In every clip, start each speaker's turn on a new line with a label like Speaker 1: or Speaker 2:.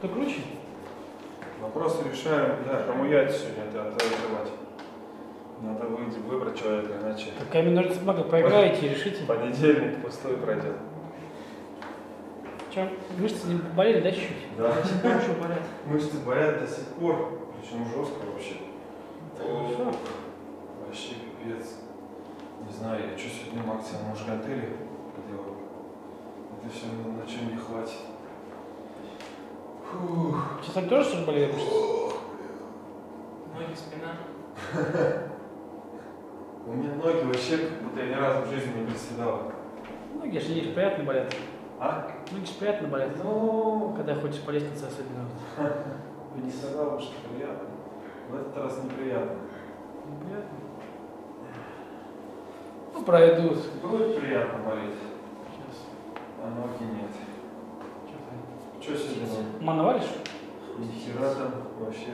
Speaker 1: Кто круче?
Speaker 2: Вопрос решаем, да, кому яйца сегодня это отрывать. Надо выйти, выбрать человека, иначе
Speaker 1: Так камень, ножницы, бумага, поиграете и решите.
Speaker 2: понедельник пустой пройдет.
Speaker 1: Че, мышцы не болели, да, чуть-чуть?
Speaker 2: Да.
Speaker 1: Хорошо болят.
Speaker 2: Мышцы болят до сих пор, причем жестко вообще.
Speaker 1: Хорошо.
Speaker 2: Вообще пипец. Не знаю, я что сегодня максимум, может, гантели поделал. Это все на чем не хватит. Фух.
Speaker 1: Сейчас они тоже что ли болели мышцы?
Speaker 3: Ноги, спина.
Speaker 2: У меня ноги вообще, как будто я ни разу в жизни не приседал.
Speaker 1: Ноги же же приятно болят.
Speaker 2: А?
Speaker 1: Ноги же приятно болят.
Speaker 2: Ну,
Speaker 1: Когда ходишь по лестнице особенно.
Speaker 2: бы не сказал, бы, что приятно. В этот раз неприятно.
Speaker 1: Неприятно. Ну, пройдут.
Speaker 2: Будет приятно болеть,
Speaker 1: Сейчас.
Speaker 2: а ноги нет.
Speaker 1: Что
Speaker 2: Что сегодня?
Speaker 1: Мана варишь?
Speaker 2: Ни хера там вообще.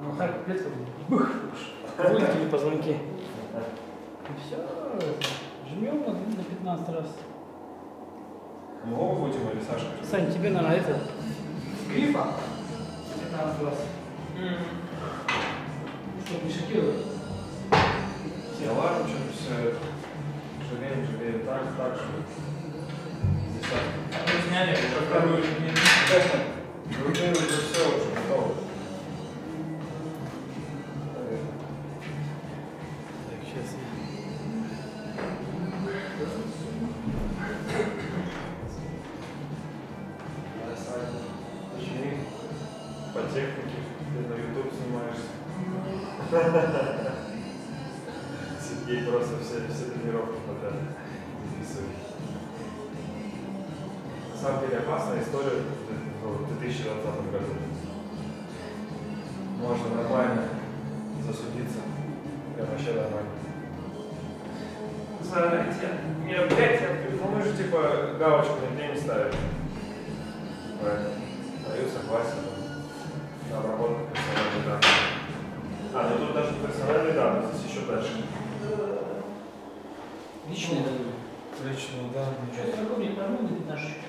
Speaker 1: Ну, так, плетка Бух! Вылетели позвонки. И все. Жмем на, на 15 раз.
Speaker 2: Мы оба будем или Сашка?
Speaker 1: Сань, тебе надо это. Грифа. 15 раз. Чтобы не шокировать.
Speaker 2: Я ладно, что-то все жалеем, жалеем. Так, так, что
Speaker 3: сняли
Speaker 2: Как
Speaker 3: вторую
Speaker 2: уже все уже готово. Самом деле опасная история в 2020 году. Можно нормально засудиться. Прям вообще нормально. За эти мероприятия, ну мы же типа галочку нигде не ставим. Правильно. Даю согласие на обработку персональных данных. А, ну тут даже не персональные данные, здесь еще дальше.
Speaker 1: Личные данные.
Speaker 2: Личные данные.
Speaker 1: Сейчас рукомник промыл наш.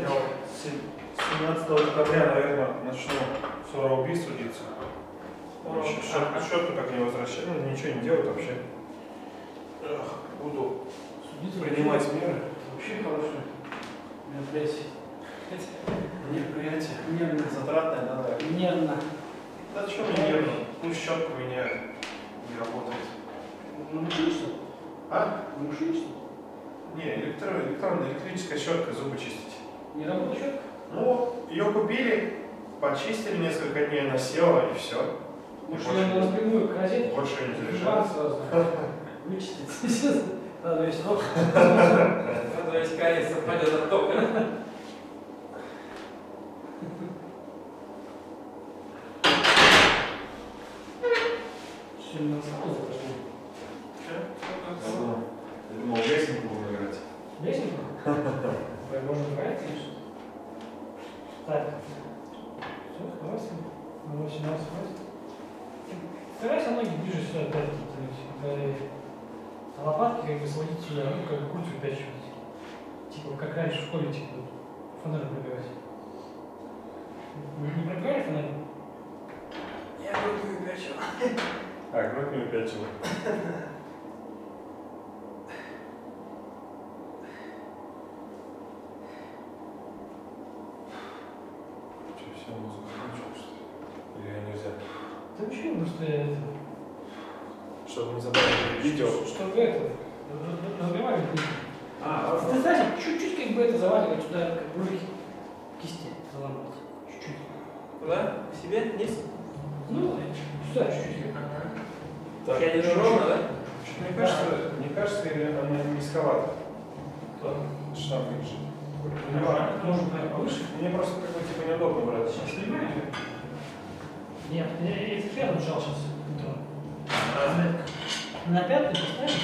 Speaker 2: Я вот се- 17 декабря, наверное, начну ссора убийств судиться. Счетку, счетку так не возвращаю, ну, ничего не делают вообще. Эх, буду принимать меры.
Speaker 1: Вообще хорошее мероприятие.
Speaker 2: Мероприятие.
Speaker 1: Нервно.
Speaker 2: Затратное надо.
Speaker 1: Нервно.
Speaker 2: Да что мне нервно? Пусть щетку меняют. Не работает.
Speaker 1: Ну, машинично?
Speaker 2: А?
Speaker 1: Ну, машинично.
Speaker 2: Не, электро- электронная электрическая щетка зубы чистить.
Speaker 1: Не работает?
Speaker 2: Ну, ее купили, почистили несколько дней, она села и все.
Speaker 1: Может, я напрямую к розетке?
Speaker 2: Больше не
Speaker 1: сразу. Вычистить. Надо весь рот.
Speaker 3: Надо весь конец совпадет от тока.
Speaker 1: Сегодня на сахар зашли.
Speaker 2: Я думал, я думал, лесенку будем играть.
Speaker 1: Лестница? Ой, Можно играть, конечно. Так. Все, согласен. На 18 хватит. Старайся ноги ближе сюда опять тянуть. А лопатки как бы сводить сюда, ну как бы грудь выпячивать. Типа как раньше в школе, типа фонарь пробивать. Не, не пробивали фонарь?
Speaker 3: Я руку выпячил.
Speaker 2: А, грудь не упячила. Что, все, музыку включил, что ли? Или нельзя?
Speaker 1: Да
Speaker 2: Чтобы не забрали видео.
Speaker 1: Что вы это? Разговаривать не
Speaker 2: А,
Speaker 1: Ты знаешь, чуть-чуть как бы это заваливать туда, как бы руки, кисти заламывать. Чуть-чуть.
Speaker 3: Куда? К себе? Вниз?
Speaker 1: Ну, сюда чуть-чуть.
Speaker 2: Так,
Speaker 3: Я держу ровно, да?
Speaker 2: Что-то мне кажется, мне кажется, или она низковата.
Speaker 1: Кто?
Speaker 2: Штамп лежит.
Speaker 1: Может, повыше?
Speaker 2: Мне просто как бы типа неудобно брать.
Speaker 1: Сейчас снимаешь? Нет, я, я, я рядом жал сейчас. утром. На пятый поставим?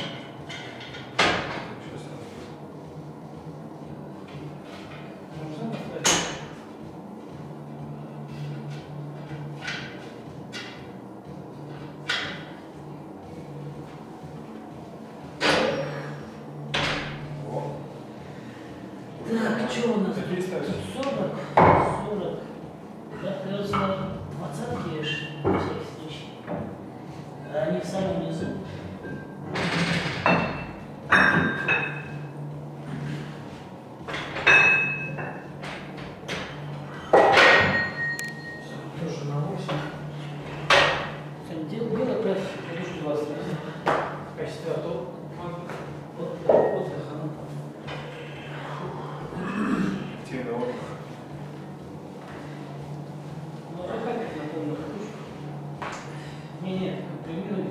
Speaker 1: Можно поставить?
Speaker 2: О.
Speaker 1: Так, что у нас?
Speaker 2: Какие ставишь?
Speaker 1: 40, 40. Я кажется, двадцатки ешь, на всякий случай. А они в самом низу. Тоже на 8. Дел, дело красиво, подушки 20 в качестве АТО. От, отдыха. ну.
Speaker 2: Активный отдых.
Speaker 1: Ну, а как это напомню, подушку? Не, нет, примерно.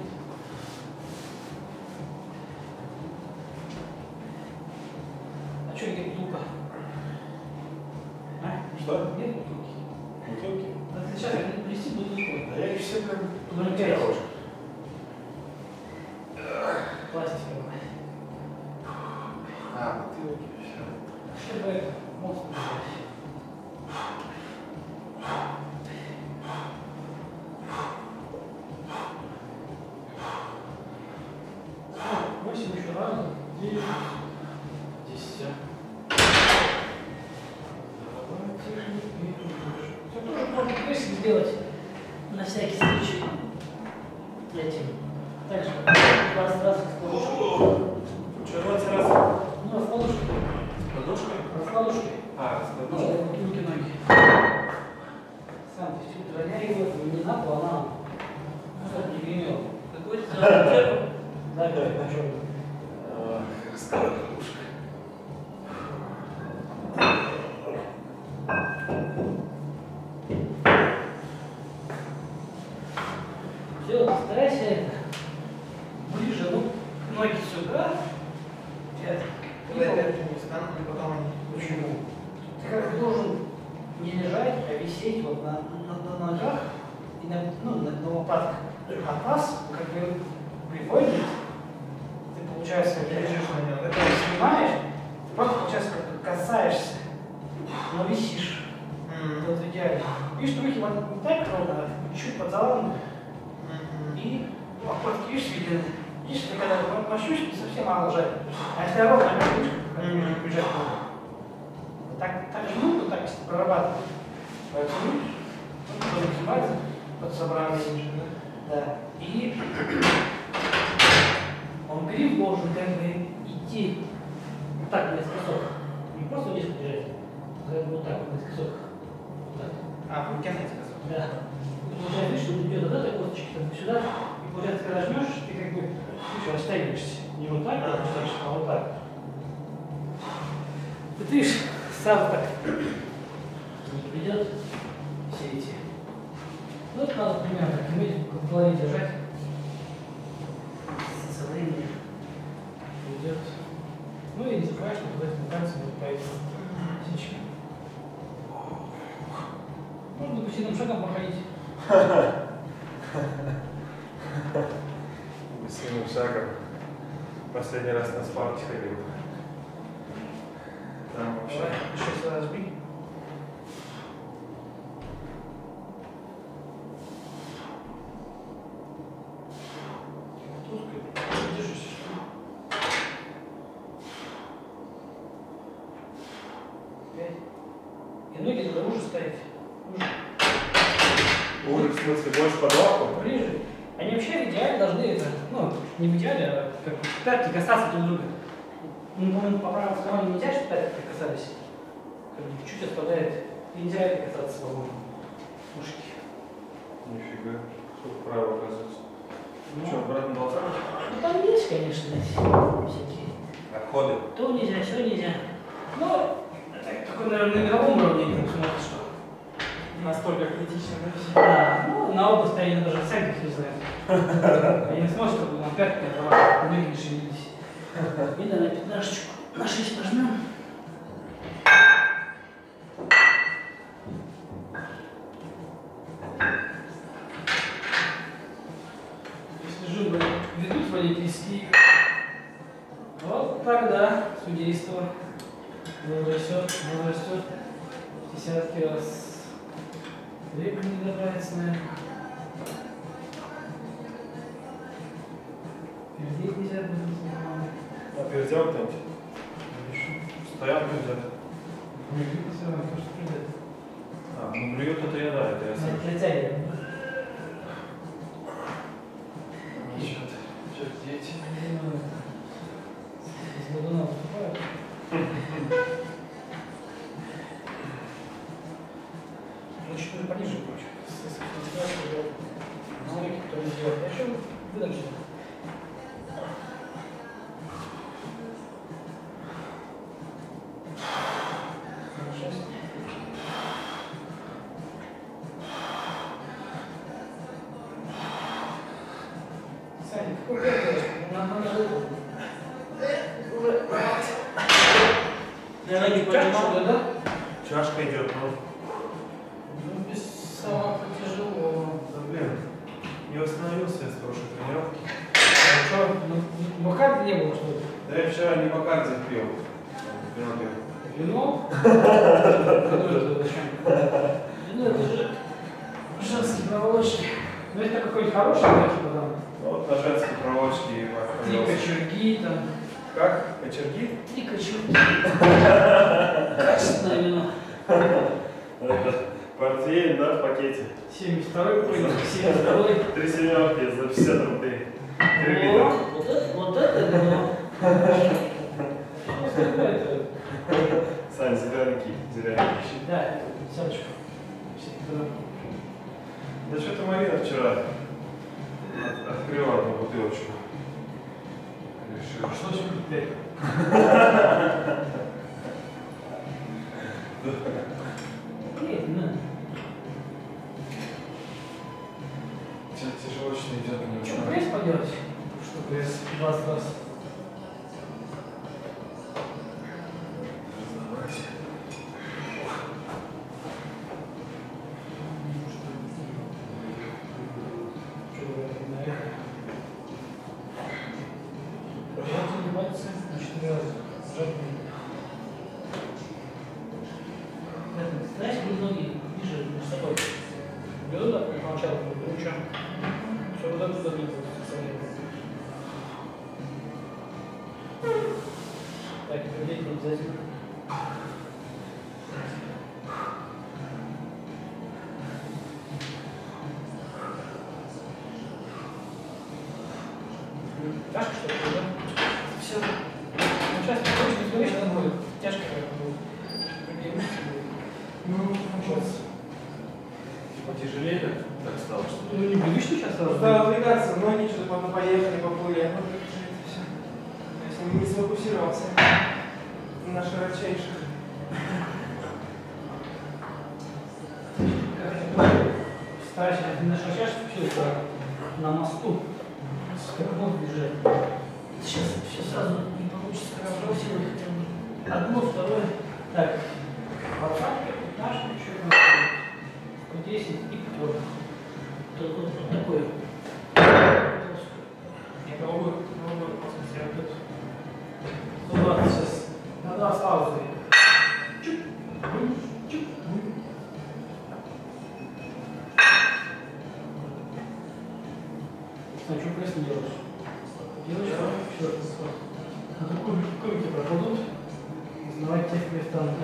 Speaker 1: А что где бутылка? А?
Speaker 2: Что?
Speaker 1: Нет бутылки.
Speaker 2: Бутылки?
Speaker 1: Надо сначала принести бутылку.
Speaker 2: А я их все прям
Speaker 1: Ну,
Speaker 2: потерял
Speaker 1: опять.
Speaker 2: уже.
Speaker 1: Пластиковая.
Speaker 2: А, бутылки, все.
Speaker 1: Чтобы это, мост убрать. Ну, Восемь еще раз, девять, десять. Все тоже можно крысик сделать на всякий случай. Этим. Также 20 раз раскладушкой.
Speaker 2: Что, 20 раз?
Speaker 1: Ну, раскладушкой.
Speaker 2: Подушкой?
Speaker 1: Раскладушкой.
Speaker 2: А, с
Speaker 1: Ну,
Speaker 2: подушкой.
Speaker 1: руки, руки, ноги. Сам ты чуть роняй его, не на пол, а на пол. Ну, чтобы не гремел.
Speaker 3: Какой ты
Speaker 1: Да, как на чем.
Speaker 2: Ах, раскладушка.
Speaker 1: Все, старайся это. Ближе, ну, ноги сюда. Пять. И
Speaker 3: Когда
Speaker 1: пол-
Speaker 3: опять не встану, и потом они...
Speaker 1: Почему? Ты как бы должен не лежать, а висеть вот на, на, на ногах и на, ну, на, на лопатках. А таз как бы приподнят. Ты, получается, лежишь на нем. Это снимаешь, ты просто, получается, как бы касаешься, но висишь. Вот в идеале. Видишь, руки вот не так ровно, а чуть подзаламаны. И лопатки, видишь, видно. Видишь, ты когда мощусь, не совсем мало жать. А если ровно, как ручка, как
Speaker 3: Мгм.
Speaker 1: бежать можно. Так, так же нужно, так если прорабатывать. Поэтому, видишь, ну, кто занимается под собранием. Да. И он гриф должен как бы идти вот так наискосок. Не просто вниз лежать, а как бы вот так вот наискосок. Вот так.
Speaker 3: А, руки на тебя зовут.
Speaker 1: Да. Получается, видишь, он идет от этой косточки бы сюда. И получается, когда жмешь, ты как бы слушай, растягиваешься. Не вот так,
Speaker 3: А.
Speaker 1: а вот так. И ты видишь, сразу так не придет все эти. Ну, это надо примерно так иметь, в голове держать. Со временем идет. Ну и не забывай, что под этим пальцем вот по этим птичкам. Можно гусиным шагом походить.
Speaker 2: Быстрым шагом. Последний раз на спарте ходил. Там вообще.
Speaker 1: Давай, еще сюда жми. Держись. Пять. И ноги туда уже ставить. Уже.
Speaker 2: Уже, в смысле, больше под лапу?
Speaker 1: Ближе. Они вообще в идеале должны это, ну, не в идеале, а как бы пятки касаться друг друга. Ну, по-моему, по правилам команде нельзя, чтобы пятки прикасались. Как бы чуть оставляет. Нельзя это касаться, по-моему. Ушки.
Speaker 2: Нифига. Сколько правил оказывается.
Speaker 1: Ну,
Speaker 2: Что, обратно должна?
Speaker 1: ну, там есть, конечно, эти всякие.
Speaker 2: Отходы.
Speaker 1: То нельзя, все нельзя. Это такой, наверное, на мировом уровне не смотрят, что.
Speaker 3: Настолько критично, да?
Speaker 1: ну, на область они даже сами все знают. Они не смотрят, чтобы на пятки отрывать, ноги не шевелились. Видно на пятнашечку. На шесть нажмем. Если жилы ведут валикийские, вот тогда судейство возрастет, возрастет в десятки раз. Век не добавится, наверное. Нельзя
Speaker 2: вот эти. Стоянку взять.
Speaker 1: Не, не что придет.
Speaker 2: А, ну приют это я, да, это я
Speaker 1: сам. Притягиваем. Тяжело, что
Speaker 2: идет.
Speaker 1: Что, пресс поделать? Что пресс 20 раз?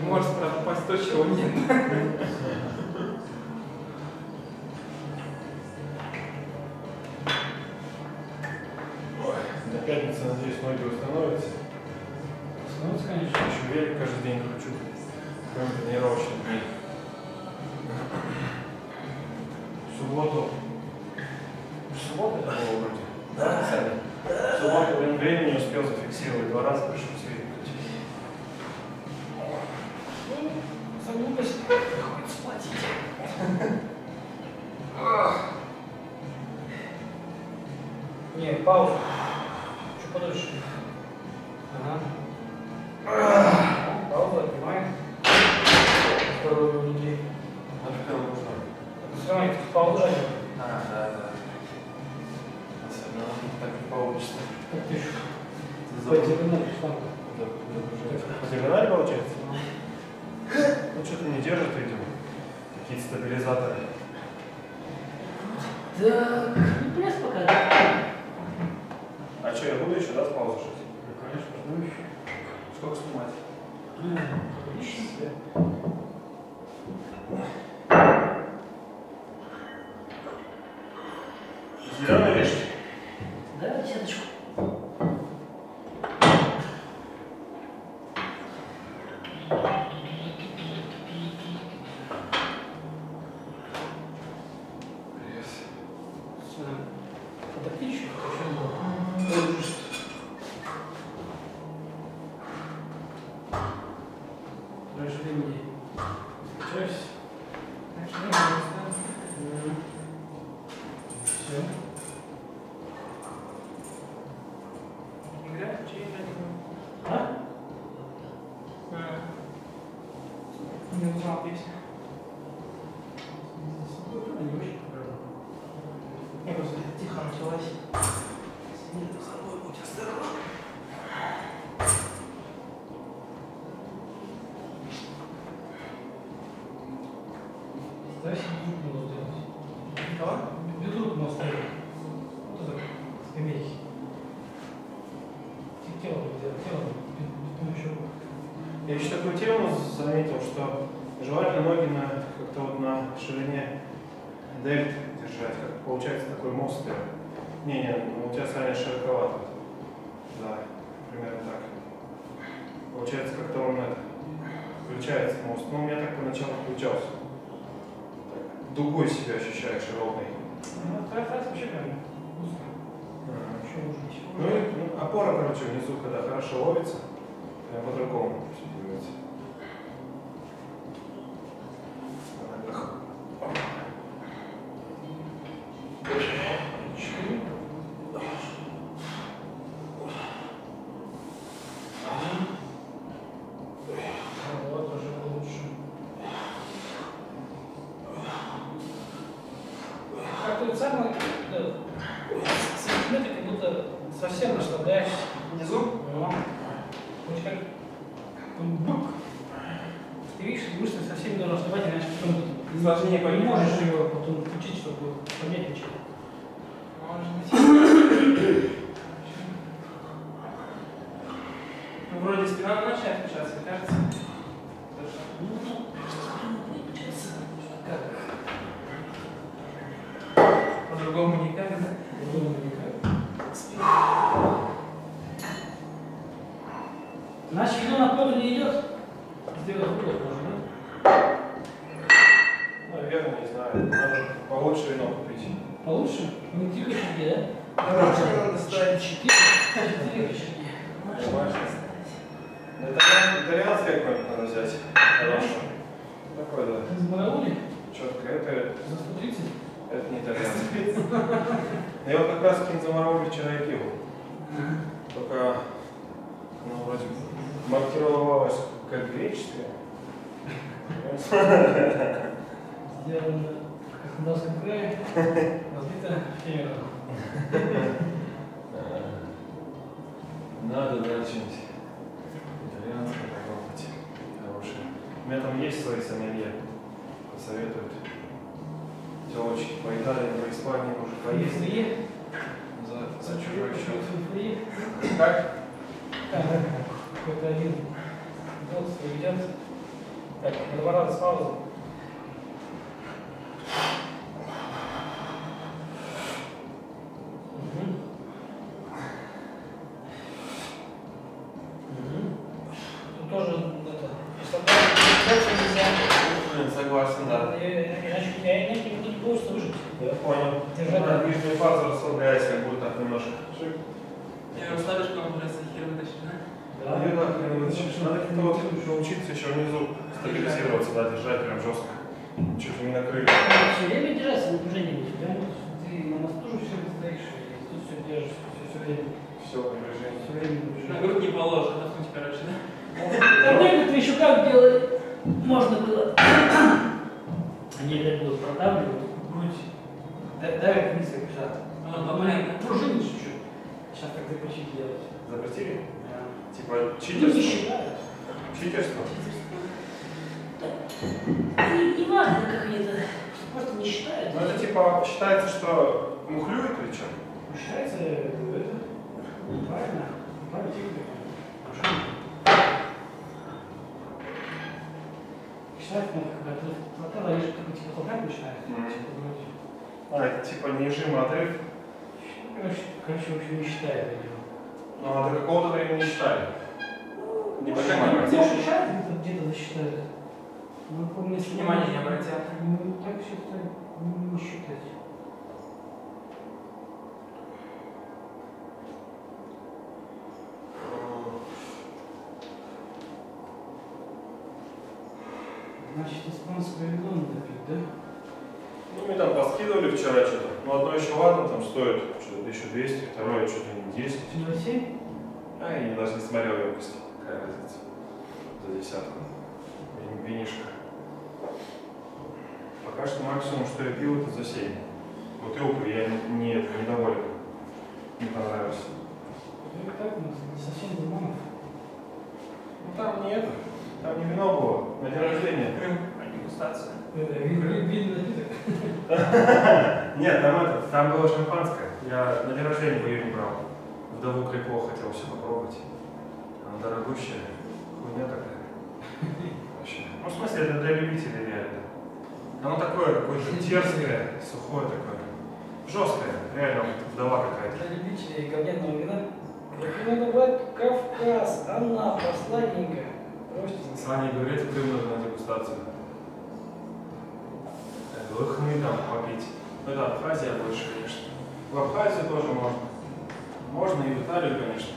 Speaker 3: Может пропасть то, чего нет.
Speaker 2: До пятницы, надеюсь, ноги восстановятся.
Speaker 1: Восстановятся, конечно.
Speaker 2: Еще велик каждый день кручу. Кроме тренировочных дней. В субботу pauzu și produci Не.
Speaker 1: Не очень правда.
Speaker 3: Я просто тихо началась. Сиди за собой, будь осторожен.
Speaker 1: Себе группу надо сделать.
Speaker 3: Кого?
Speaker 1: Бедру надо ставить. Вот это, скамейки. Тело тело без помощи рук.
Speaker 2: Я еще такую тему заметил, что желательно ноги на как-то вот на ширине дельт держать, как получается такой мост. прям. Не, не, ну, у тебя Саня широковато. Да, примерно так. Получается, как-то он это, включается мост. Ну, у меня так поначалу включался. Так, дугой себя ощущаешь ровный.
Speaker 1: Ну, вторая фраза вообще ничего.
Speaker 2: Ну, и, ну, опора, короче, внизу, когда хорошо ловится, прям по-другому все делается. Ах.
Speaker 1: Четыре. А Вот уже лучше. Как тут самый да, сантиметр, как будто совсем расслабляешься.
Speaker 3: Внизу?
Speaker 1: Ну, хоть как бук. Ты видишь, мышцы совсем не должны расслаблять, иначе потом тут
Speaker 3: Сложнее
Speaker 1: не
Speaker 3: поймешь.
Speaker 1: можешь ее потом включить, чтобы понять ничего.
Speaker 3: Может быть. Ну, вроде спина начинает включаться, мне кажется.
Speaker 1: Ну, не получается. Как?
Speaker 3: По-другому никак, да?
Speaker 1: По-другому никак. Значит, вино на поводу не идет? Сделать вывод можно, да?
Speaker 2: Наверное, не знаю. Надо получше вино купить.
Speaker 1: Получше? Не три кочерги, да?
Speaker 3: Домашнее надо ставить.
Speaker 1: Четыре. Четыре.
Speaker 2: Ну, итальян- Итальянское какое-нибудь надо взять. Хорошее. Такое, да.
Speaker 1: Из Бараули
Speaker 2: Четко. Это,
Speaker 1: за 130.
Speaker 2: это не итальянское. Я вот как раз кинзамароли вчера и пил. Только, ну, вроде маркировалось как греческое.
Speaker 1: Сделано в Краснодарском крае. Разбито фемером.
Speaker 2: Надо, да, что-нибудь итальянское попробовать. Хорошее. У меня там есть свои сомелье. Посоветуют. Телочки по Италии, по Испании уже поездили. За, за чужой счет. Как?
Speaker 1: Какой-то один год ведет. Так, это, представляю, нельзя.
Speaker 2: Согласен, да.
Speaker 1: Иначе я иначе не буду просто выжить.
Speaker 2: Я понял.
Speaker 1: Держать.
Speaker 2: На нижнюю фазу расслабляйся, как будто так немножко. Шик.
Speaker 3: Я расслабишь, как раз хер вытащишь, да?
Speaker 2: Да, я так не вытащишь. Надо как-то научиться еще внизу стабилизироваться, да, держать прям жестко. Чуть не накрыли.
Speaker 1: Все время держаться напряжение. Прям вот ты на мосту же все стоишь, и тут все держишь, все, все время.
Speaker 2: Все, напряжение.
Speaker 1: Все время
Speaker 3: На
Speaker 1: напряжение.
Speaker 3: грудь не положишь, отдохнуть, короче, да?
Speaker 1: Там некоторые еще как делали, можно было. Они опять будут продавливать грудь, да- давят вниз как жар.
Speaker 3: А, понятно.
Speaker 1: Пружинить чуть-чуть. Сейчас как запретить делать.
Speaker 2: Запретили? Типа
Speaker 1: Ну, не
Speaker 2: читерство? Читерство?
Speaker 1: Не, не важно, как они это, просто не считают.
Speaker 2: Ну это типа считается, что мухлюет или что?
Speaker 1: Ну, Считается, это. Неправильно тихо. считать, ну, когда ты они же как типа толкать начинают.
Speaker 2: Мгм.
Speaker 1: Типа.
Speaker 2: А, это типа нежимый отрыв.
Speaker 1: Короче, короче, в общем, не считает
Speaker 2: Ну, а до какого-то времени не считали. Не
Speaker 3: Ну,
Speaker 2: понимаю.
Speaker 3: как
Speaker 1: Может, считает, где-то засчитает. Ну, помню, если
Speaker 3: Внимание не обратил.
Speaker 1: Ну, так считать, не считать. Значит, испанское вино надо пить, да?
Speaker 2: Ну, мне там поскидывали вчера что-то. Ну, одно еще ладно, там стоит что-то 1200, второе что-то не 10.
Speaker 1: На 7?
Speaker 2: А, я даже не смотрел емкость. Какая разница? За десятку. Вин- Винишко. Пока что максимум, что я пил, это за 7. Бутылку я не, не, это, недоволен. Не понравилось.
Speaker 1: Ну, так не совсем лимонов.
Speaker 2: Ну, там не это. Там не вино было. На день рождения.
Speaker 3: Крым, а дегустация.
Speaker 1: Видно напиток.
Speaker 2: Нет, там это, там было шампанское. Я на день рождения в июне брал. Вдову Крепо хотел все попробовать. Она дорогущая. Хуйня такая. Вообще. Ну, в смысле, это для любителей реально. Оно такое, какое-то дерзкое, сухое такое. Жесткое, реально, вдова какая-то.
Speaker 1: Для любителей говняного вина рекомендовать Кавказ, Анапа, сладенькая. Просто
Speaker 2: Саня говорит, Крым нужно на дегустацию. Лыхны там попить. Ну это Абхазия больше, конечно. В Абхазию тоже можно. Можно и в Италию, конечно.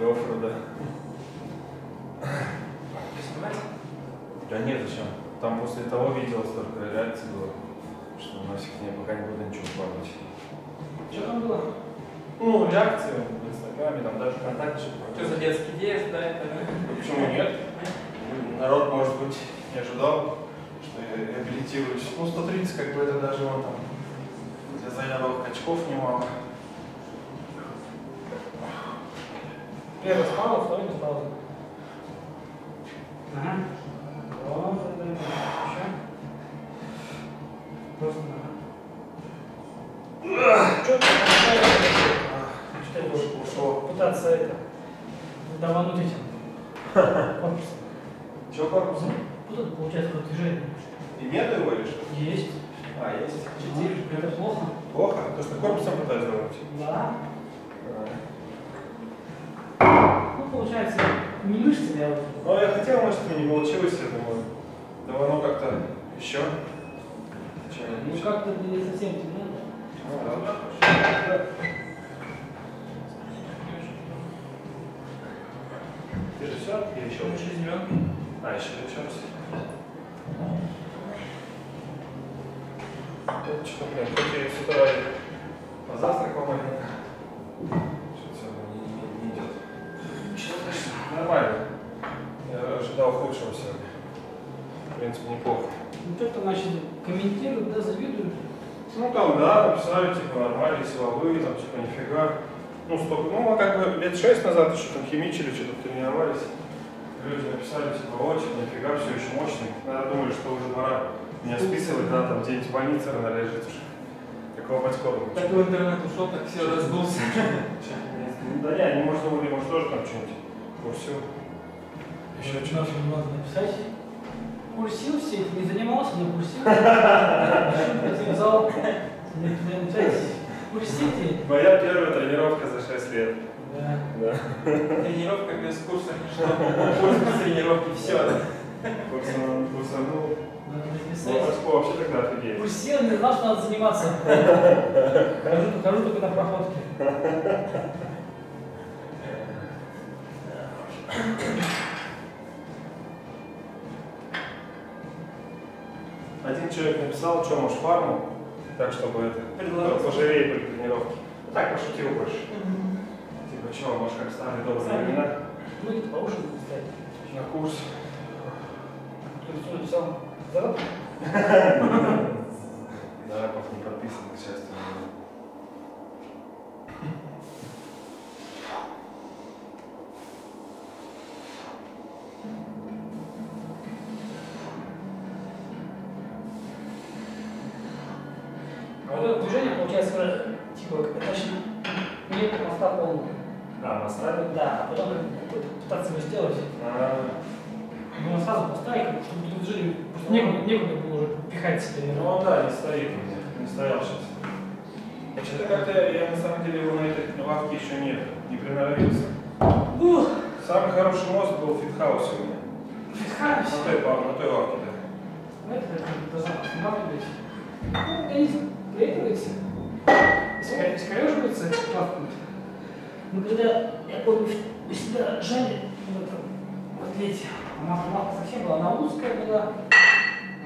Speaker 1: Гофру,
Speaker 2: да. Да нет, зачем? Там после того видео столько реакций было, что нафиг мне пока не буду ничего вкладывать.
Speaker 1: Что там было?
Speaker 2: Ну, реакции в Инстаграме, там даже ВКонтакте
Speaker 3: Что за детский детство, да? Это...
Speaker 2: Ну, Почему нет? Народ, может быть, не ожидал, что я реабилитируюсь. Ну, 130, как бы, это даже он там для заядлых качков немало.
Speaker 1: Первый с паузы, второй без паузы. Ага. Вот, это еще. Просто ага. Что ты
Speaker 2: уж ушел.
Speaker 1: пытаться это давануть этим корпусом.
Speaker 2: Че корпусом?
Speaker 1: Вот это получается как движение.
Speaker 2: И нет его что?
Speaker 1: Есть.
Speaker 2: А, есть.
Speaker 1: Четыре. Это плохо?
Speaker 2: Плохо? То, что корпусом пытаюсь сделать?
Speaker 1: Да.
Speaker 2: А.
Speaker 1: Ну, получается, не мышцами, а вот.
Speaker 2: Ну, я хотел, может, не получилось, я думаю. Давай, ну, как-то еще.
Speaker 1: Ну, как-то не совсем темно.
Speaker 2: Ну, да. Ты же все? Или еще?
Speaker 3: Через зеленку.
Speaker 2: А, еще, еще раз. Вот что, блин, хоть я и с утра и позавтракал маленько.
Speaker 1: Что-то начали комментируют, да, завидуют.
Speaker 2: Ну там, да, написали, типа, нормальные, силовые, там, типа, нифига. Ну, столько, ну, а как бы лет шесть назад еще там химичили, что-то тренировались. Люди написали, типа, очень, нифига, все еще мощный. Наверное, думали, что уже пора меня списывать, да, там где-нибудь в больнице рано лежит уже. Такого батькова.
Speaker 3: Так в интернет ушел, так все раздулся.
Speaker 2: Да не, они, может, думали, может, тоже там что-нибудь курсил. Еще
Speaker 1: нашим надо написать. Курсил все эти, не занимался, но курсил. Написать. Курсите.
Speaker 2: Моя первая тренировка за 6 лет.
Speaker 1: Да.
Speaker 2: Да.
Speaker 3: Тренировка без курса, ничто. Курс без тренировки, все.
Speaker 2: Курсом, курсом, ну, ну. Васько вообще тогда офигеть.
Speaker 1: Курсил, не знал, что надо заниматься. Хожу, хожу только на проходке.
Speaker 2: Один человек написал, что можешь фарму, так чтобы это,
Speaker 3: Предлагал.
Speaker 2: поживее при тренировке. Так пошутил больше. Типа, что, может, как старые добрые
Speaker 1: Сами.
Speaker 2: времена
Speaker 1: Ноги по ушам поставить.
Speaker 2: на курс.
Speaker 1: Кто что написал? Зараб?
Speaker 2: Да, пока не подписан, к счастью.
Speaker 1: А,
Speaker 2: наставили?
Speaker 1: Да, а потом пытаться его сделать.
Speaker 2: А,
Speaker 1: Было сразу поставить, как бы, чтобы это движение просто некуда, некуда было уже пихать себе.
Speaker 2: ну он, да, не стоит у меня, не стоял сейчас. А что-то как-то я на самом деле его на этой лавке еще нет, не приноровился.
Speaker 1: Ух,
Speaker 2: Самый хороший мост был в фитхаусе у меня.
Speaker 1: пихаюсь.
Speaker 2: На той, на той лавке, да.
Speaker 1: Ну, это должно останавливать. Ну, организм искор- искореживается плавками. Но когда, я помню, у себя жали в этом в атлете, она лавка совсем была, она узкая была,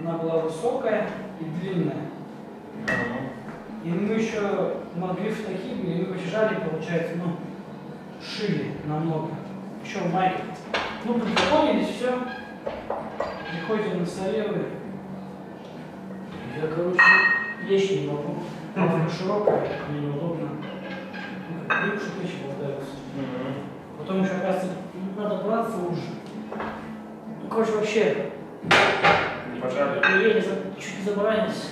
Speaker 1: она была высокая и длинная. И мы еще, на грифы такие были, мы хоть жали, получается, ну, шили намного. Еще в майке. Ну, подготовились, все. Приходим на соевы. Я, короче, лечь не могу. Лавка широкая, мне неудобно. Ну, как Крепше плечи болтаются. Потом еще, оказывается, надо браться уже. Ну, короче, вообще,
Speaker 2: Не пожали.
Speaker 1: я не за- чуть не забаранился.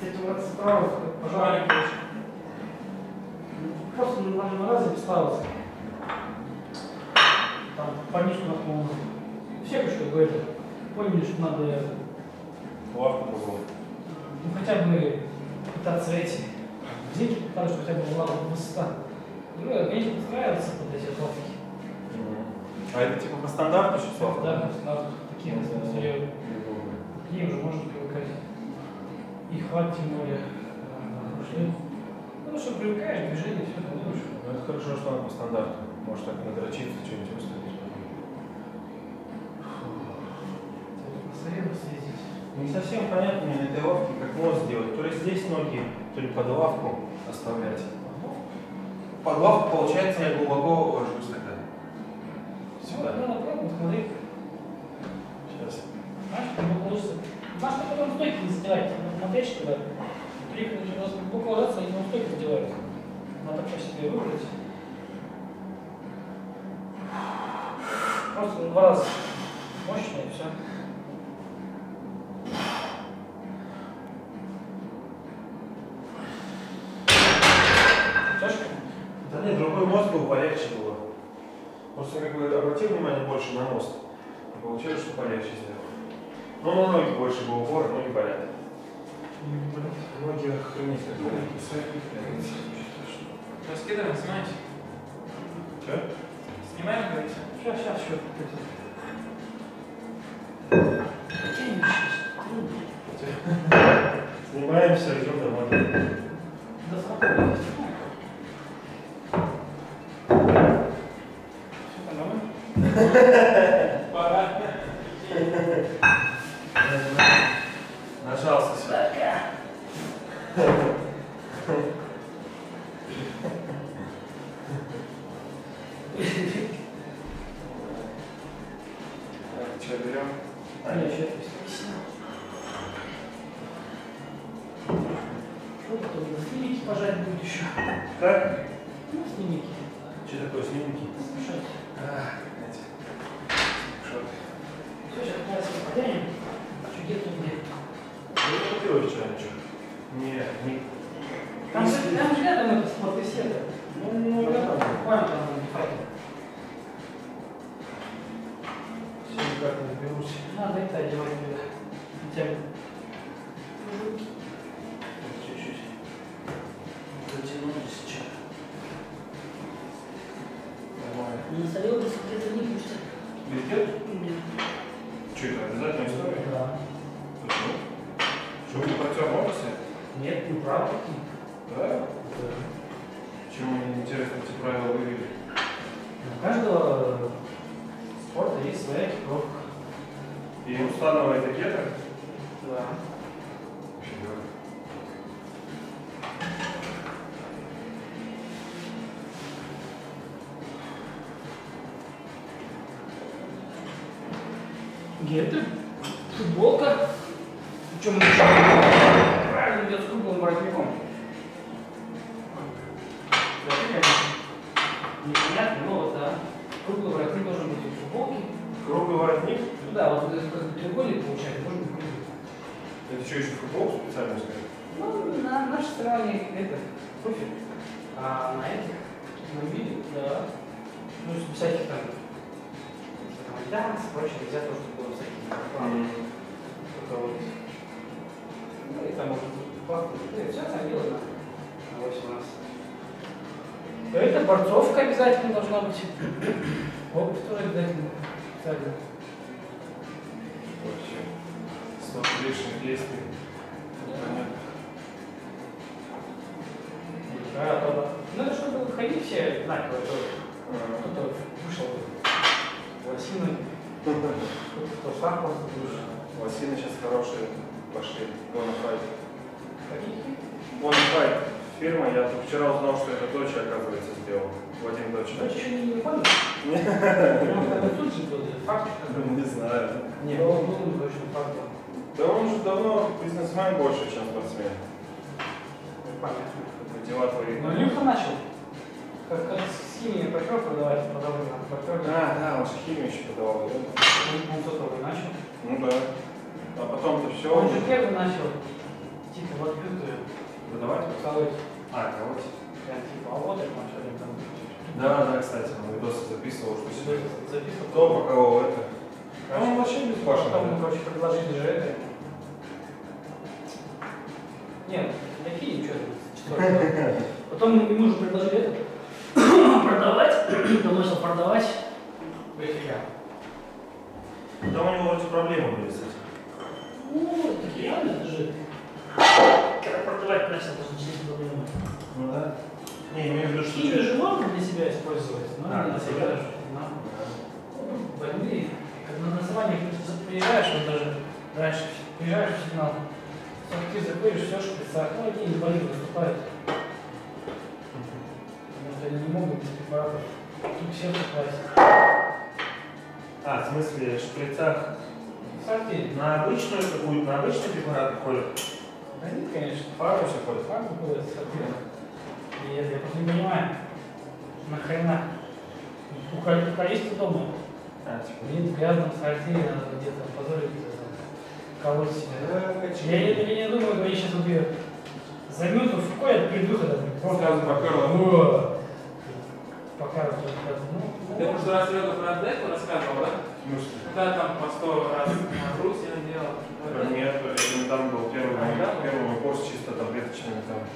Speaker 1: С этого справа, пожарник, короче. Просто на на разе бесправился. Там паничку нахлынул. Все, короче, говорят, поняли, что надо
Speaker 2: Лавку другую.
Speaker 1: ну, хотя бы пытаться эти деньги пытаться, чтобы хотя бы была высота. Ну, конечно, подстраиваться под эти лавки.
Speaker 2: А это типа по стандарту лавка?
Speaker 1: Да, надо такие вот
Speaker 2: Ну,
Speaker 1: серьезные. К ней уже можно привыкать. И хват тем более. пошли. Ну, что привыкаешь, движение, все, думаешь.
Speaker 2: Ну это хорошо, что она по стандарту. Может так надрочиться, что-нибудь выставить.
Speaker 1: Съездить.
Speaker 2: Не совсем понятно мне на этой лавке, как мост сделать. То ли здесь ноги, то ли под лавку оставлять. Под лавку, получается, я глубоко ложусь тогда.
Speaker 1: Все, надо пробовать, смотри.
Speaker 2: Сейчас.
Speaker 1: Знаешь, как получится. Как потом стойки не задевать. Надо смотреть, что да. Приехали, что у нас глубоко ложатся, они потом стойки задевают. Надо по себе выбрать. Просто два раза. Мощно и все.
Speaker 2: Другой мост был полегче было. Просто как бы обратил внимание больше на мост. И получилось, что полегче сделал. Ну, на ноги больше был упор, ноги болят. Ноги охренеть как болят.
Speaker 3: Раскидываем, снимайте.
Speaker 2: Че?
Speaker 3: Снимаем, говорите?
Speaker 1: Сейчас, сейчас, еще. Какие
Speaker 2: Снимаемся, идем домой.
Speaker 1: Да спокойно.
Speaker 2: ハ
Speaker 1: ハ
Speaker 2: ハ
Speaker 1: ハ! Футболка. Причем правильно идет с круглым воротником. Непонятно, но вот да. Круглый воротник должен быть в футболке.
Speaker 2: Круглый воротник?
Speaker 1: Ну да, вот это треугольник получается, может быть круглый.
Speaker 2: Это что, еще футболку специально сказать?
Speaker 1: Ну, на нашей стороне это профиль. А на этих, на виде, да. Ну, всяких там, там Adidas, прочее, нельзя тоже, Только вот. Ну, и там может быть папка, ну, все там дело на, на 8 раз. Это борцовка обязательно должна быть. Обувь тоже обязательно. специально.
Speaker 2: Вообще. Столько лишних действий. Понятно.
Speaker 1: А, то- Ну, это чтобы ходить все одинаково тоже. Кто-то вышел лосиной, кто-то сам вышел.
Speaker 2: Лосины сейчас хорошие пошли.
Speaker 1: Какие?
Speaker 2: Bonafide. Фирма, я тут вчера узнал, что это дочь, оказывается, сделал. Вадим дочь.
Speaker 1: Дочь еще не, понял? Он же.
Speaker 2: Не знаю.
Speaker 1: Не, был, был точно факт.
Speaker 2: Да он уже давно бизнесмен больше, чем спортсмен.
Speaker 1: Понятно.
Speaker 2: Дела твои.
Speaker 1: Но Илюха начал. Как, как с химией партнер продавать, продавали нам партнер.
Speaker 2: А, да, он же химию еще подавал, да?
Speaker 1: Он с этого и начал.
Speaker 2: Ну да. А потом-то все.
Speaker 1: Он же первый начал, типа, в открытую
Speaker 2: Выдавать?
Speaker 1: колоть.
Speaker 2: А, кого-то.
Speaker 1: Прям типа, а вот это начали там.
Speaker 2: Да, да, кстати, он видосы записывал, что себе.
Speaker 1: Записывал.
Speaker 2: Кто поколол это? А он вообще безбашенный.
Speaker 1: Потом, мы, короче, предложили же это. Нет, такие, что Потом ему же предложили это. продавать. Он начал продавать.
Speaker 2: Там у него вроде проблемы были с этим.
Speaker 1: Ну, это реально, это же... Когда продавать начал, даже начались проблемы.
Speaker 2: Ну да. Не, имею в виду, что...
Speaker 1: Химию же можно для себя использовать, но
Speaker 2: А, для себя?
Speaker 1: же. Больные, как на название приезжаешь, вот даже раньше приезжаешь в сигнал, ты заходишь, все шприца, ну одни инвалиды выступают. Они не могут без препаратов тут все выступать.
Speaker 2: А, в смысле, шприцах
Speaker 1: Кстати,
Speaker 2: на обычную какую на обычный препарат ходят?
Speaker 1: да нет, конечно,
Speaker 2: Фарму все ходят?
Speaker 1: фарм было сортировано. И я, я просто не понимаю, нахрена. У хоккеиста дома
Speaker 2: А, типа.
Speaker 1: В грязном сортире надо где-то позорить, колоть себя. Я, я, я не думаю, что они сейчас вот ее займут в входят перед выходом.
Speaker 3: Сразу попёрло.
Speaker 1: Что это, ну,
Speaker 3: Ты в
Speaker 1: ну,
Speaker 3: прошлый раз Серега про Деку рассказывал, да? Когда там по сто раз на брусе делал.
Speaker 2: Нет, это недавно был первый,
Speaker 3: А, да?
Speaker 2: первый курс чисто таблеточными там.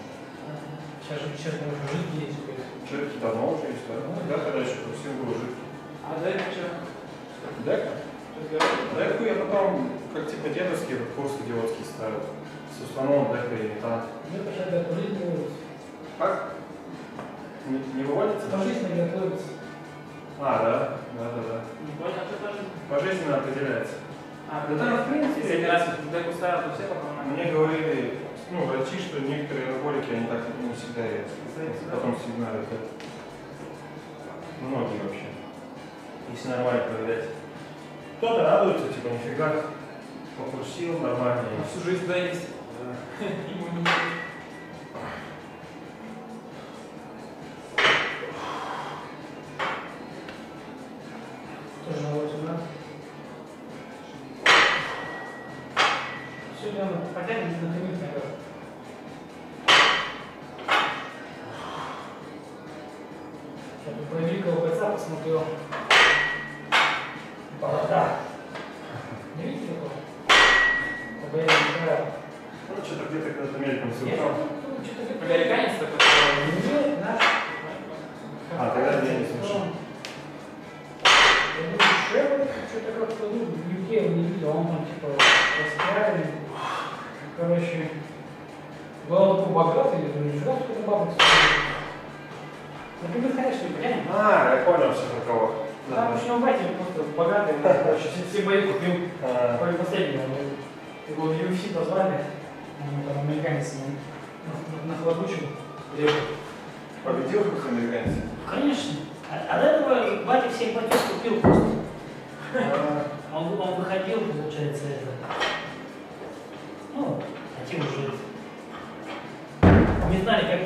Speaker 1: сейчас же, сейчас же уже жидкий есть теперь.
Speaker 2: Жидкий давно уже есть, да? Да, когда еще курсин был жидкий.
Speaker 3: А Дека что?
Speaker 2: Дека? Деку я потом, как типа дедовские курсы идиотские ставят. С установом дека и.
Speaker 1: Мне хотя бы жизнь готовится.
Speaker 2: Как? Не, не выводится?
Speaker 1: По жизни готовится.
Speaker 2: А, да, да, да, да.
Speaker 3: Не понял, что тоже?
Speaker 2: Пожизненно определяется.
Speaker 3: А,
Speaker 2: Да там, в принципе,
Speaker 3: Последний раз Деку ставил, то все по-моему.
Speaker 2: Мне говорили, ну, врачи, что некоторые анаболики, они так не всегда есть. Потом сигналят. да. Многие вообще. Если нормально проверять. Кто-то радуется, типа, нифига, покурсил, нормально.
Speaker 3: Всю жизнь да есть.
Speaker 2: Да.
Speaker 1: тяжело сюда. Сюда он ну, потянет на
Speaker 4: конец, наверное. Я бы провели колбаса, посмотрел.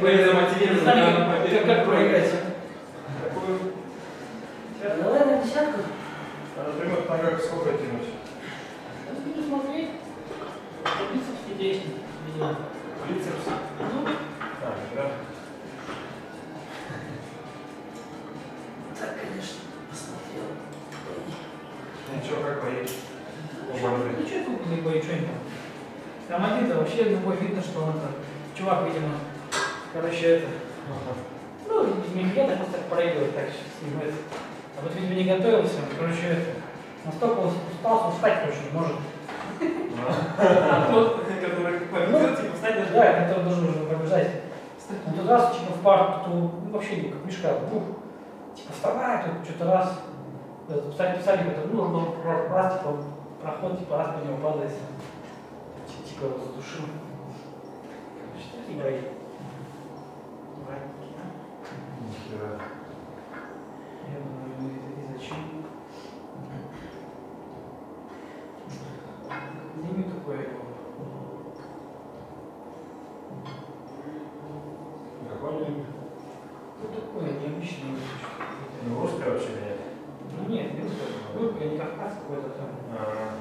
Speaker 3: Были замотивированы
Speaker 4: как, как, как проиграть.
Speaker 2: Такую...
Speaker 4: Давай на десятку.
Speaker 2: А, например, там как сколько тянуть?
Speaker 4: Буду смотреть. Таблицу интереснее. видимо.
Speaker 2: Бицепс?
Speaker 4: Ну,
Speaker 2: А, да.
Speaker 4: так, конечно, посмотрел.
Speaker 2: Ничего, как поедешь?
Speaker 1: Ну что купили бои, что они там? Там один-то вообще любой видно, что он это, чувак, видимо, короче, это, ну, не где-то просто так проигрывает, так с ним это. А вот, видимо, не готовился, он, короче, это, настолько он устал, что встать, короче, не может.
Speaker 3: А тот, который победил, типа, встать даже.
Speaker 1: Да, который должен уже побежать. Он тут раз, типа, в пар, тут ну, не как мешка, бух, типа, вставай, тут что-то раз, этот, писали, писали, это, ну, нужно раз, типа, проход, типа, раз по нему падает, Ти- типа, его задушил. Короче, такие бои. Маленькие, а?
Speaker 2: Нихера.
Speaker 1: Я думаю, ну, и, и зачем? Сними такое его.
Speaker 2: Какой нибудь
Speaker 1: Ну, такое необычное.
Speaker 2: Ну, русское вообще нет.
Speaker 1: Ну, нет, не русское. Русское, не кавказ какой-то там.
Speaker 2: А,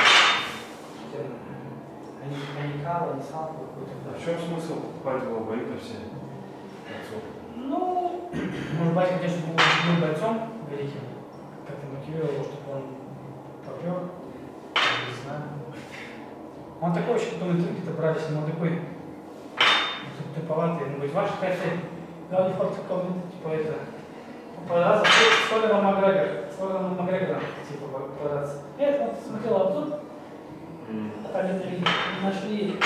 Speaker 1: Они, они кава, не сал какой-то.
Speaker 2: а в чем смысл покупать его бои-то все?
Speaker 1: Ну, может быть, конечно, был, бойцом великим. Как-то мотивировал его, чтобы он попер. Не знаю. Он такой очень, потом интервью-то брали с ним, он такой туп- туповатый. Он говорит, ваша цель? Главный факт такой, типа это, попадаться с Конором Макгрегор, с Конором Макгрегором, типа, попадаться. Я вот смотрел обзор, а там это нашли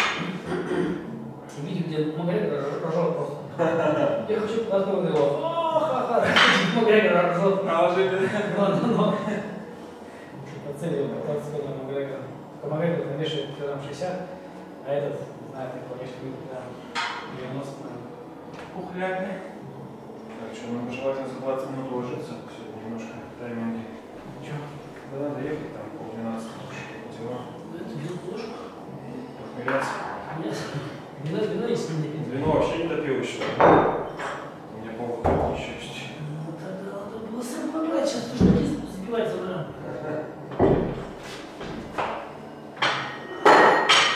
Speaker 1: видео, где Макгрегор ржет просто. Я хочу подготовить его. О, ха-ха, Макгрегор ржет.
Speaker 3: Наложили.
Speaker 1: Но, но, но. Что-то целью пытался сказать Макгрегор. Макгрегор там вешает килограмм 60, а этот, не знаю, такой внешне выглядит прям 90, наверное.
Speaker 3: Пухлярный.
Speaker 2: Так что, надо желательно за 20 минут уложиться. Сегодня немножко тайминги.
Speaker 1: Чё?
Speaker 2: Да надо ехать там полдвенадцатого. Дела.
Speaker 4: Это бил ложку.
Speaker 2: Похмеляться.
Speaker 4: Вино, вино есть не допить.
Speaker 2: Вино вообще не допил еще. У меня полбутылки еще есть.
Speaker 4: Ну, тогда надо было сам побрать, сейчас тоже кис забивать за рано.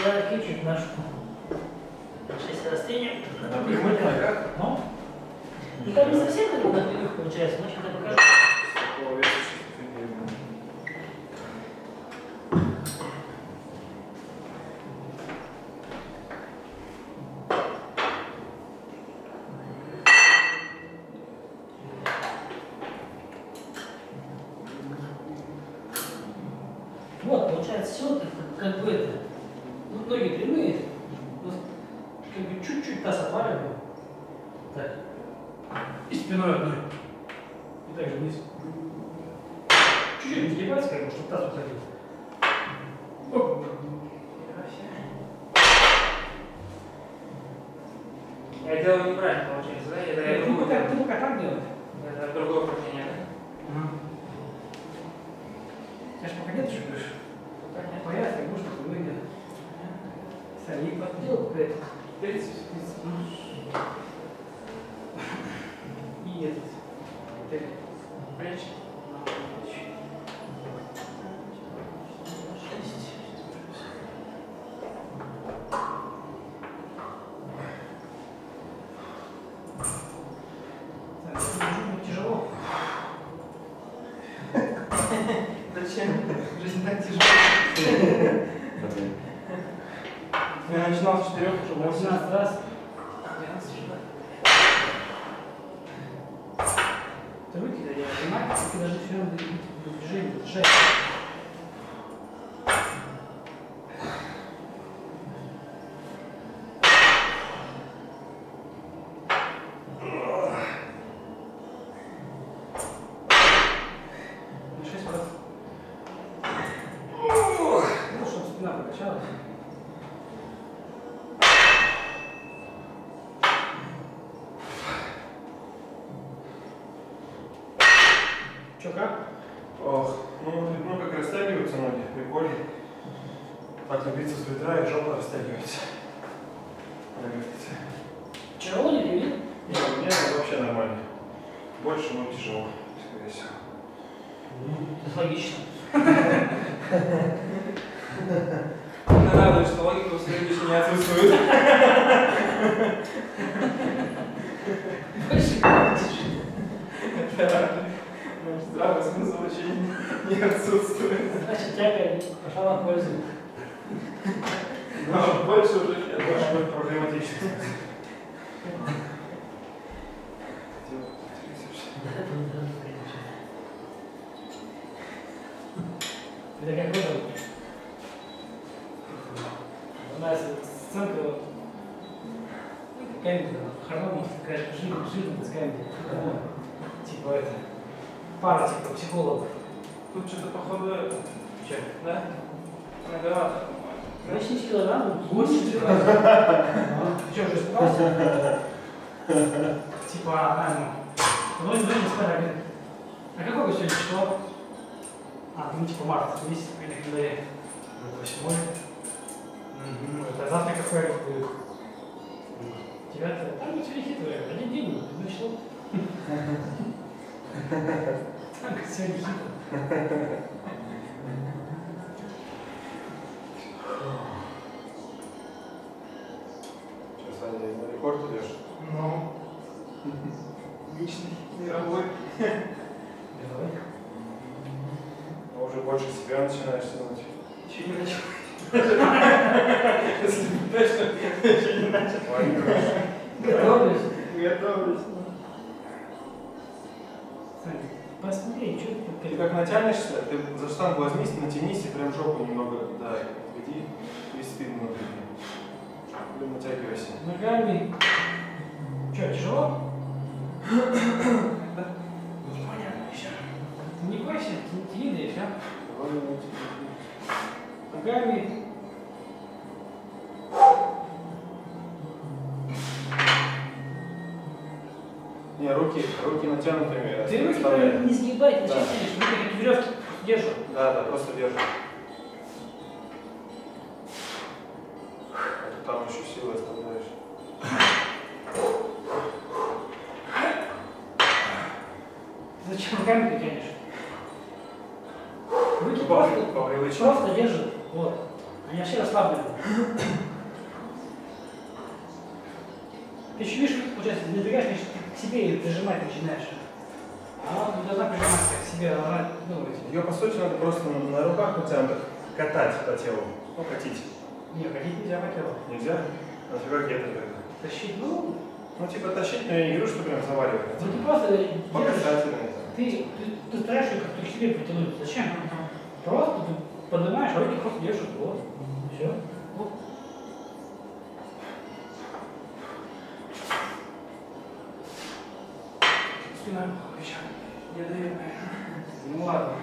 Speaker 4: Я кичу нашу. Шесть раз тренер.
Speaker 2: На прямых ногах?
Speaker 1: Ну?
Speaker 4: Ну там не совсем как на прямых получается, но сейчас я покажу.
Speaker 2: Такого веса чисто фигурно.
Speaker 4: Вот, получается, все так, как, как бы это. Ну, ноги прямые, ну, как бы чуть-чуть таз отваливаем. Так.
Speaker 1: И спиной одной. И так же вниз. Чуть-чуть сгибаться, как бы, чтобы таз уходил. Оп.
Speaker 3: Я делаю неправильно, получается, да? Это я
Speaker 1: Ты
Speaker 3: другую
Speaker 1: пока, ты
Speaker 3: делаю.
Speaker 1: пока так делай.
Speaker 3: Это другое упражнение, да?
Speaker 1: Ага. Я ж пока нет еще говоришь. Пояс, так будешь такой выйдет. Смотри, поддел какая-то. Тридцать, тридцать. И этот. Так.
Speaker 3: Плечи.
Speaker 1: Шесть.
Speaker 3: Зачем? Жизнь так тяжела. Я начинал с четырех, уже восемь.
Speaker 1: 18 раз. Ты руки дай, сжимай, ты даже все равно движение, шесть. На шесть раз. Ну, чтобы спина покачалась. Че, как?
Speaker 2: Ох, ну, ну как растягиваются ноги, прикольно. Так, на бицепс бедра и жопа растягивается.
Speaker 1: Тяжело не или?
Speaker 2: Не, у меня вообще нормально. Больше, но тяжело, скорее всего.
Speaker 1: Это логично.
Speaker 3: Меня радует, что логика у следующей не отсутствует. Это Здравый смысл очень не отсутствует.
Speaker 1: Значит, тяга пошла на пользу.
Speaker 3: Но больше уже.
Speaker 2: Больше будет проблематично.
Speaker 1: Это как это? Нравится сценка, ну, какая-нибудь хормон, такая жизнь, жизнь, какая-нибудь. Типа это, пара типа психологов.
Speaker 3: Тут что-то походу это.
Speaker 1: Че?
Speaker 3: Да? Многовато.
Speaker 1: Начни с килограмм, больше килограмм. Ты что, уже испугался? Типа, а, ну, вроде бы не сказали. А какое сегодня число? А, ну типа март, месяц на календаре. Вот восьмое. Угу. Это завтра какое будет? Девятое. Там все хитрое. Один день одно число. Так, сегодня хитро.
Speaker 2: Сейчас Аня на рекорд идешь.
Speaker 3: Ну. Личный, мировой.
Speaker 1: Давай.
Speaker 2: Но уже больше себя начинаешь тянуть.
Speaker 3: Еще не начал. Если точно, еще не начал.
Speaker 1: Готовлюсь.
Speaker 3: Готовлюсь.
Speaker 1: Саня, посмотри, что ты
Speaker 2: как натянешься, ты за штангу возьмись, натянись и прям жопу немного, да, веди и спину напрягни. Или натягивайся.
Speaker 1: Ногами. Че, тяжело?
Speaker 3: Непонятно еще.
Speaker 1: Не бойся, не двигаешь, а?
Speaker 2: Давай, ну,
Speaker 1: Ногами.
Speaker 2: Не, руки, руки натянутыми.
Speaker 1: Ты руки не сгибай, ты
Speaker 2: Да.
Speaker 1: как веревки держу.
Speaker 2: Да, да, просто держи. А то там еще силы оставляешь.
Speaker 1: Зачем руками ты тянешь? Руки
Speaker 2: По,
Speaker 1: просто,
Speaker 2: по привычке.
Speaker 1: просто держат. Вот. Они вообще расслаблены. Ты еще видишь, получается, ты напрягаешь, значит, ты к себе ее прижимать начинаешь. А она не должна прижиматься к себе, она, ну, эти.
Speaker 2: Ее, по сути, надо просто на, на руках натянутых катать по телу. Ну, катить.
Speaker 1: Не, ходить нельзя по телу.
Speaker 2: Нельзя? Нафига где-то тогда?
Speaker 1: Тащить, ну,
Speaker 2: Ну, типа тащить, но я не говорю, что прям заваливать.
Speaker 1: ну ты просто держишь.
Speaker 2: Показательно это.
Speaker 1: Ты, ты, ты стараешься как-то к себе притянуть. Зачем? Просто ты поднимаешь, а руки просто держат. Вот. Все. Вот.
Speaker 3: Спина не дает.
Speaker 1: Ну ладно.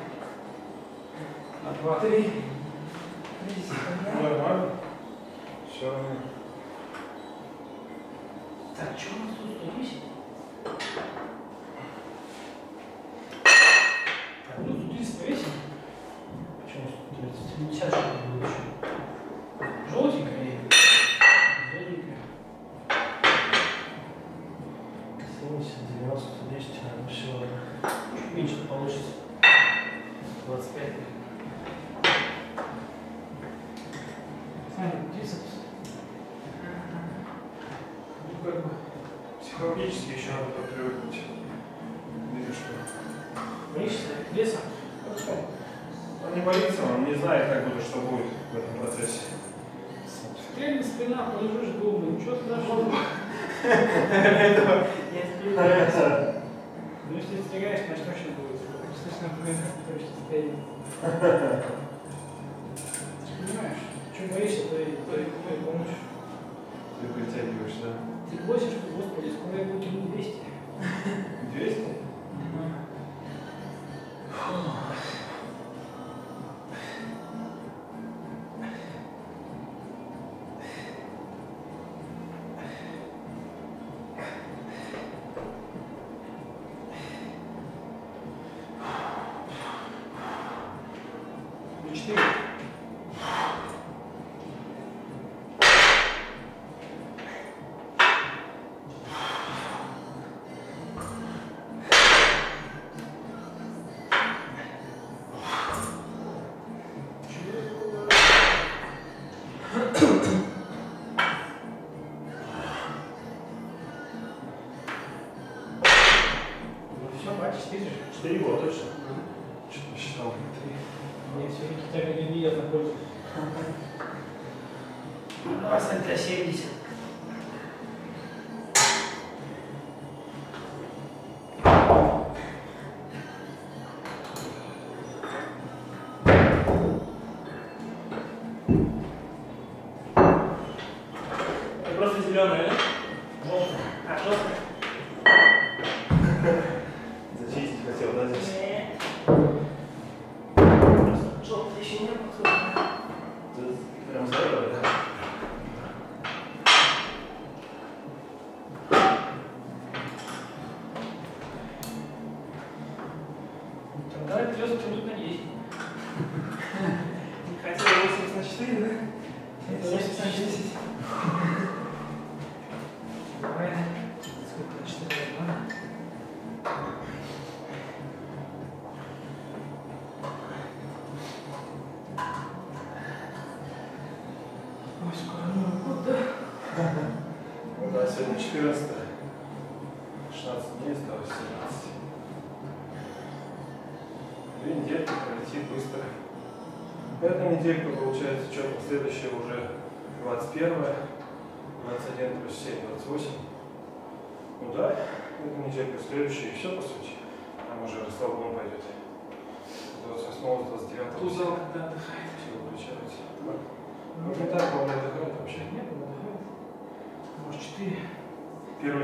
Speaker 3: На два, три. Три,
Speaker 2: Ну, Нормально? Все.
Speaker 1: Так, что у нас тут 110? Так, ну 130 повесим. Почему 130? 70 что-то было еще. Желтенькая и зелененькая. 70, 90, 200, ну все. Чуть меньше получится. 25. Саня, бицепс.
Speaker 2: Ну, как бы психологически еще надо попривыкнуть. Видишь, что
Speaker 1: Боишься веса?
Speaker 2: Хорошо. Он не боится, он не знает, как будет, что будет в этом процессе.
Speaker 1: Спина, полежишь дома, ничего страшного.
Speaker 3: Этого я стреляюсь.
Speaker 1: Ну, если стреляешь, значит точно будет.
Speaker 3: Слышно будет.
Speaker 1: Точно стрельни. Понимаешь, что боишься, то и, помочь.
Speaker 2: Ты притягиваешь, да?
Speaker 1: Ты просишь, что, Господи, скоро я выкину 200.
Speaker 2: 200?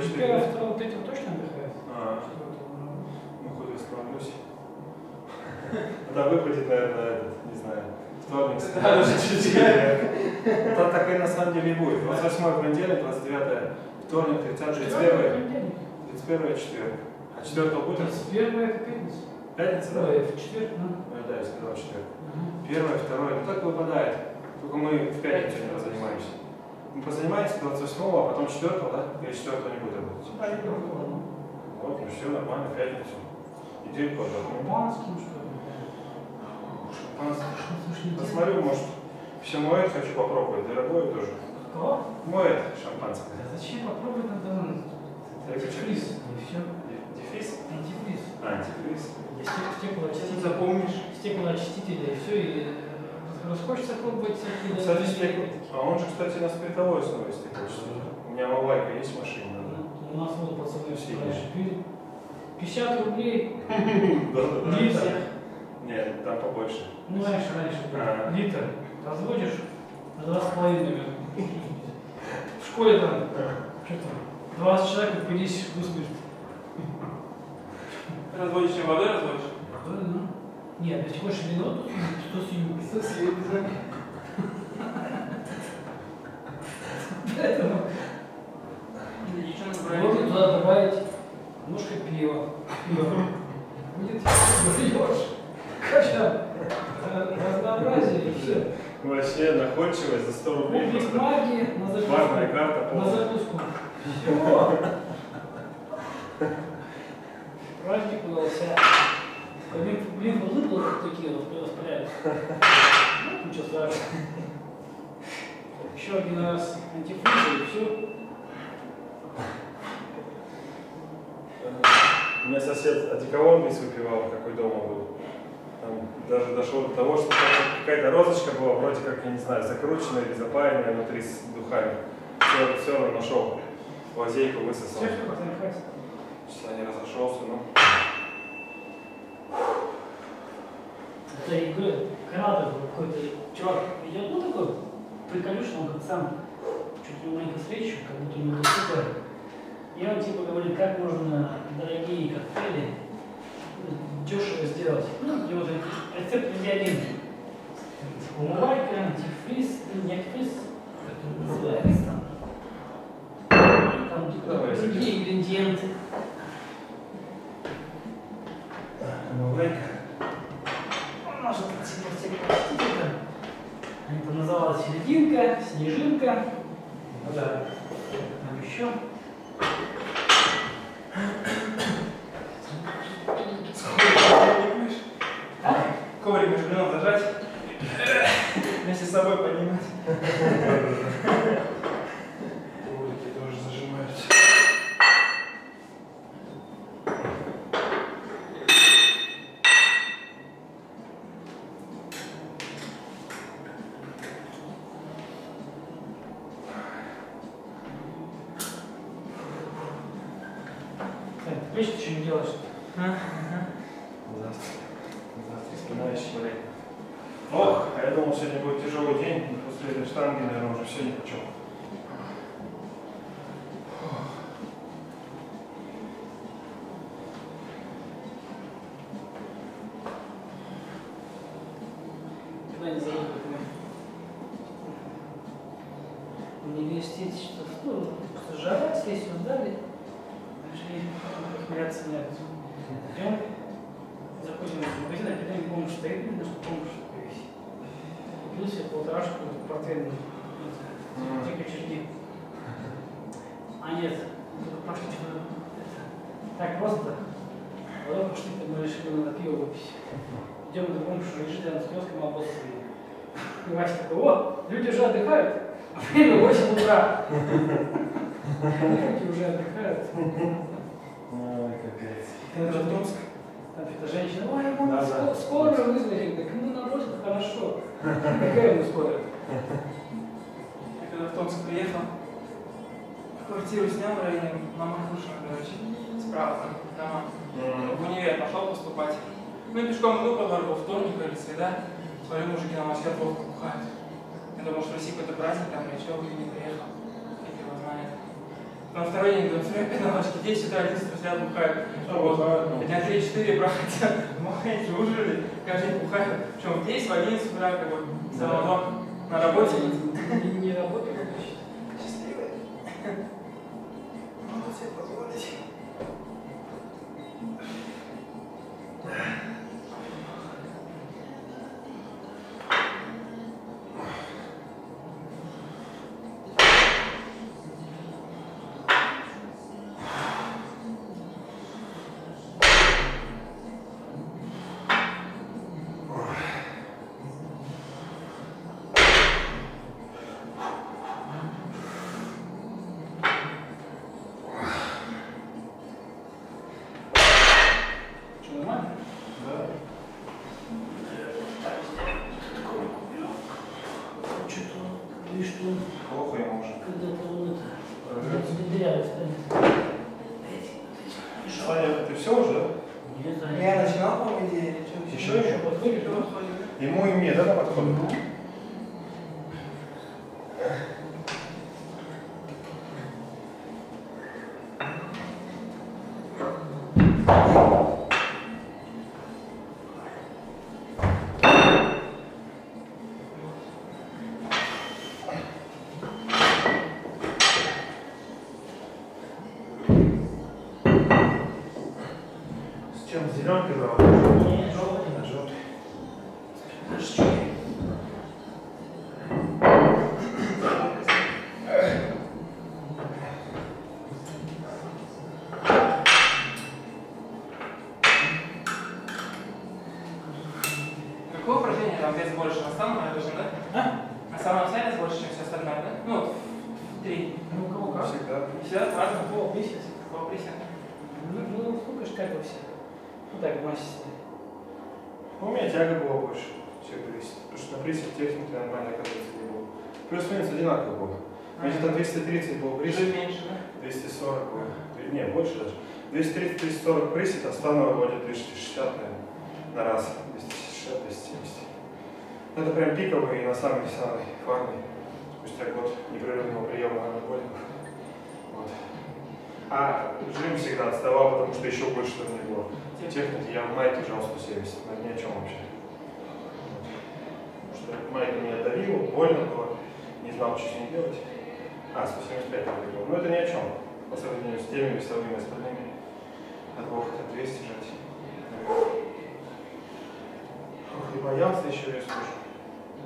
Speaker 2: Четыре.
Speaker 1: Первое, второе, третье точно отдыхает.
Speaker 2: А,
Speaker 1: ну,
Speaker 2: хоть восстановлюсь. Да, выпадет, наверное, этот, не знаю, вторник,
Speaker 3: Да,
Speaker 2: среда,
Speaker 3: уже
Speaker 2: четверг. Там так и на самом деле и будет. 28 понедельник, 29 вторник, 30
Speaker 1: Четвертое
Speaker 2: 31
Speaker 1: понедельник.
Speaker 2: 31 четверг. А 4 будет?
Speaker 1: 31 это пятница.
Speaker 2: Пятница, да?
Speaker 1: Ой, в четверг, ну.
Speaker 2: Да, я сказал четверг. Первое, второе, ну так выпадает. Только мы в пятницу не позанимаемся. Мы позанимаемся 28 а потом 4 да? Или 4 не будет работать?
Speaker 1: Да, я пробовал.
Speaker 2: Вот, ну все, нормально, в пятницу. Недельку отдохнем.
Speaker 1: Шампанским, что ли? Не
Speaker 2: Посмотрю, может, все моет, хочу попробовать. Дорогое тоже.
Speaker 1: Кто?
Speaker 2: Моет шампанское.
Speaker 1: Да зачем попробовать надо? Антифриз. И все.
Speaker 2: Дефис?
Speaker 1: Антифриз.
Speaker 2: А, антифриз.
Speaker 1: Стек- Стеклоочиститель.
Speaker 3: Запомнишь.
Speaker 1: Стеклоочиститель, и все. И э, расхочется пробовать всякие... Дорогие
Speaker 2: стекло. А он же, кстати, на спиртовой основе стекло. У меня мавайка есть в машине, надо.
Speaker 1: У нас вот пацаны все
Speaker 2: Сидишь.
Speaker 1: раньше пили. 50 рублей литр.
Speaker 2: Нет, там побольше.
Speaker 1: Ну, раньше, раньше.
Speaker 2: А.
Speaker 1: Литр. Разводишь на два с половиной. В школе там, что там, 20 человек напились в усмерть.
Speaker 3: Разводишь чем водой разводишь?
Speaker 1: Ну, Нет, если хочешь вино, то.
Speaker 3: Сосед, да?
Speaker 1: Поэтому можно туда добавить немножко пива. Пиво. Будет врешь. Хотя разнообразие и все.
Speaker 2: Вообще находчивость за 100 рублей. Просто.
Speaker 1: магии на закуску.
Speaker 2: Барная карта
Speaker 1: На
Speaker 2: полная.
Speaker 1: закуску. Все. Праздник удался. Блин, блин, улыбка такие вот распыляются. Ну, ничего страшного. Еще один раз антифриз и все.
Speaker 2: У меня сосед одеколон весь выпивал, какой дома был. Там даже дошло до того, что какая-то розочка была, вроде как, я не знаю, закрученная или запаянная внутри с духами. Все, все равно нашел. Лазейку высосал. Часа не разошелся, ну.
Speaker 1: Это игры, канал такой какой-то чувак идет, ну такой приколюшный, он как сам чуть ли маленько встречу, как будто у него супер. И он типа говорит, как можно дорогие коктейли ну, дешево сделать. Ну, и вот рецепт везде один. Типа умывайка, антифриз, ну, не антифриз, как это называется там. Там Люди уже отдыхают.
Speaker 2: Ой, капец.
Speaker 3: Это Томск.
Speaker 1: Там что-то женщина, ой, ему
Speaker 2: Да, да.
Speaker 1: скорую вызвали. Так ему наоборот хорошо. Какая ему скорая?
Speaker 3: Я когда в Томск приехал, квартиру снял в районе на Махрушина, короче, справа там дома. В универ пошел поступать. Ну и пешком иду по двору, вторник или среда. Смотрю, мужики на мачете водку бухают. Я думал, что в России какой-то праздник там, или что, не приехал. На второй день, смотрю, опять на 10 утра, 11 утра сидят, бухают.
Speaker 2: Что бухают, ну?
Speaker 3: Дня 3-4 проходят, махаете, ужили, каждый день бухают. Причем в 10, в 11 утра, как бы, равно на работе.
Speaker 1: Не, не
Speaker 2: С чем? С зеленкой золотой?
Speaker 1: Нет, желтый.
Speaker 2: Желтый.
Speaker 1: Аж чуть.
Speaker 3: Какое упражнение там вес больше? На самом, наверное, да?
Speaker 1: А?
Speaker 3: На самом деле вес больше, чем все остальное, да? Ну, вот, в три.
Speaker 1: Ну, у кого как?
Speaker 2: Всегда.
Speaker 3: Всегда по-разному.
Speaker 1: Какого присед?
Speaker 3: Какого присяга?
Speaker 1: Ну, ну, сколько ж как у всех. Ну так, в массе.
Speaker 2: Ну, у меня тяга была больше, всех присед. Потому что на присед техники нормально оказывается не было. Плюс-минус одинаково было. Где-то 230 был присед.
Speaker 3: Чуть меньше, да?
Speaker 2: 240 было. Не, больше даже. 230-240 присед, а станова вводит 260 наверное, на раз. 260-270. Ну, это прям пиковый и на самый-самый фармый. Спустя год непрерывного приема анаболиков. Вот. А жим всегда отставал, потому что еще больше там не было. Техники я в майке жал 170, но это ни о чем вообще. Потому что майка меня давила, больно было, не знал, что с ней делать. А, 175 вроде было. Но это ни о чем по сравнению с теми весовыми остальными. От двух до 200 жать. Ох, и боялся еще вес тоже.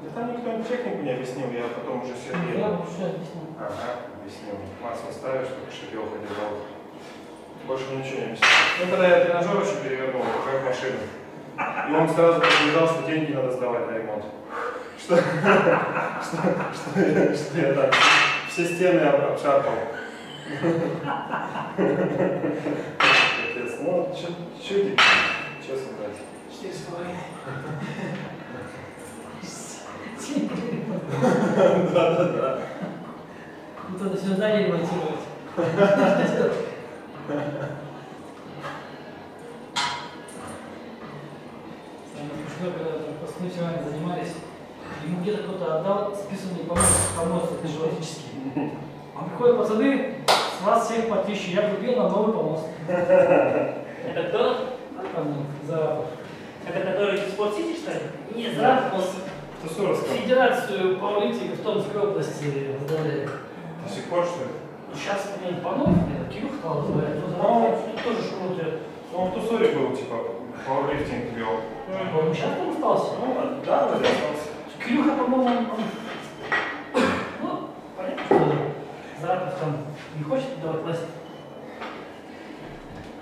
Speaker 2: Да там никто технику не объяснил, я потом уже
Speaker 1: Я
Speaker 2: Сергею.
Speaker 1: бы все объяснил.
Speaker 2: Ага, объяснил. Масло ставишь, только шипел ходил. Больше ничего не объяснил. Ну, когда я тренажер еще перевернул, как машину. И он сразу подсказал, что деньги надо сдавать на ремонт. Что, что, что, я, что я так все стены об- обшарпал. Капец, ну, чудик. Честно говоря.
Speaker 3: Четыре с половиной.
Speaker 2: Да, да, да.
Speaker 1: Вот это все здание ремонтировать. Самое смешное, когда мы сегодня занимались, ему где-то кто-то отдал списанный помощь технологический. Он приходит, пацаны, с вас всех по тысяче, я купил на новый помост.
Speaker 5: Это кто?
Speaker 1: Там, за...
Speaker 5: Это который в Спорт-Сити, что ли?
Speaker 1: Не, за
Speaker 2: Кто Суровского?
Speaker 1: Федерацию пауэрлифтинга в Томской области возглавляет.
Speaker 2: До сих пор, что ли?
Speaker 1: Сейчас, блин, Панов, Кирюх стал называть, ну,
Speaker 2: Ну,
Speaker 1: тут тоже шумут.
Speaker 2: Ну, он в Тусоре был, типа, пауэрлифтинг вел.
Speaker 1: Он сейчас там остался?
Speaker 2: Ну, да, вроде остался.
Speaker 1: Кирюха, по-моему, он, ну, понятно, что Зарапов там не хочет туда класть.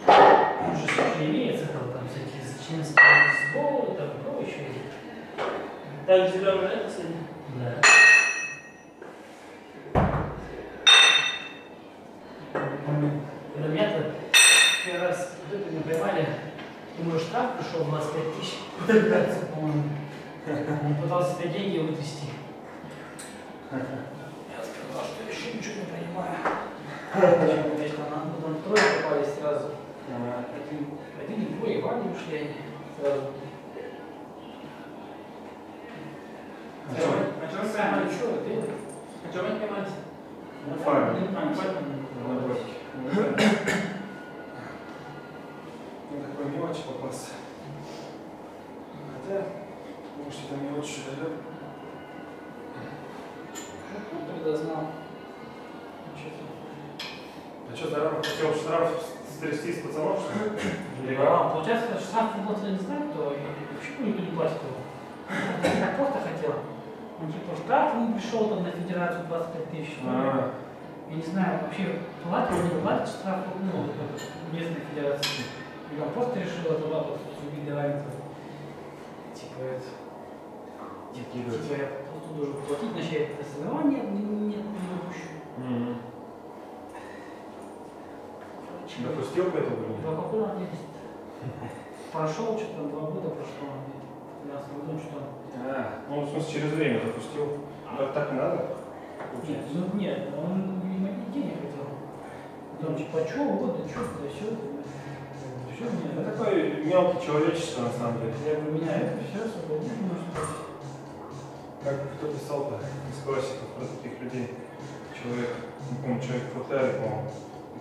Speaker 1: Он же тоже имеет с этого там всякие членские сборы, там прочее.
Speaker 5: Так, зеленый, да, последний?
Speaker 1: Да. Когда меня-то первый раз вот это не поймали, думаю, штраф пришел 25 тысяч. по-моему. Он пытался себе деньги вытрясти. Я сказал, что я еще ничего не понимаю. Конечно, нам потом трое попались сразу. Один, один и двое, Иване ушли они сразу.
Speaker 3: Чё вы- а
Speaker 1: что, ты?
Speaker 3: Вы не поймали?
Speaker 2: Ну, фарме. На да. Ну, такой мелочи попался. Хотя, может, это мелочь еще дойдет.
Speaker 1: Ну, знал.
Speaker 2: А что, Зарабов хотел штраф стрясти с пацанов, что ли?
Speaker 1: А, получается, штраф вот не знает, то и почему никто не платит его? Он так просто хотел. Он типа штраф ему пришел там на федерацию 25 тысяч. ну,
Speaker 2: А,
Speaker 1: Я не знаю, вообще платит или не платит штраф, ну, местной федерации. Или он просто решил это лапать убить Даванцева. Типа это. Типа, типа я просто должен платить, значит я это «А, нет, нет, нет, не допущу.
Speaker 2: Мгм. Допустил к этому? нет?
Speaker 1: Да какой он есть? Прошел, что-то там два года прошло, в 13 году что
Speaker 2: А, ну, в смысле, через время допустил. Так, так и надо?
Speaker 1: Нет, ну нет, он, денег хотел. Потом, типа, а чё, вот, да чё, да всё, все,
Speaker 2: Это
Speaker 1: нет, это
Speaker 2: такое мелкое человечество, на самом деле.
Speaker 1: Я говорю, меня это все освободить, может быть.
Speaker 2: Как кто писал-то из классиков про таких людей? Человек, не помню, человек в футляре, по-моему,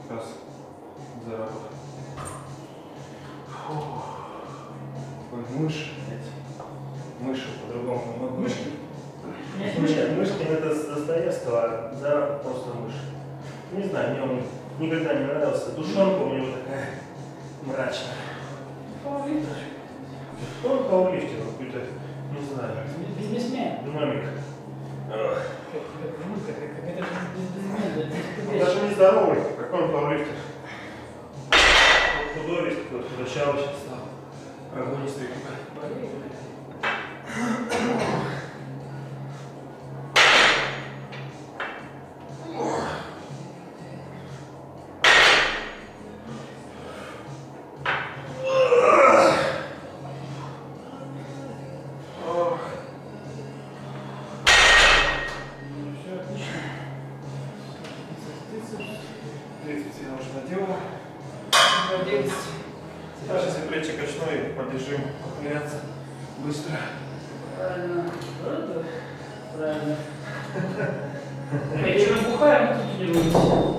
Speaker 2: как раз заработал. Такой мышь, блядь. Мыши по-другому могу.
Speaker 1: Мышки? Нет,
Speaker 6: Нет, Мышкин это с Достоевского, а Зара просто мышь. Не знаю, мне он никогда не нравился. Душонка у него такая мрачная.
Speaker 1: Пауэрлифтер.
Speaker 6: Он пауэрлифтер какой-то, не знаю,
Speaker 1: Бизнесмен. да,
Speaker 6: Он даже не здоровый, какой он пауэрлифтер. Он худой весь такой, худощавый сейчас стал. Прогонистый какой.
Speaker 7: Сейчас я плечи качну и побежим отмеряться быстро.
Speaker 2: Правильно. Правильно. Вечером бухаю, а тут тренируюсь.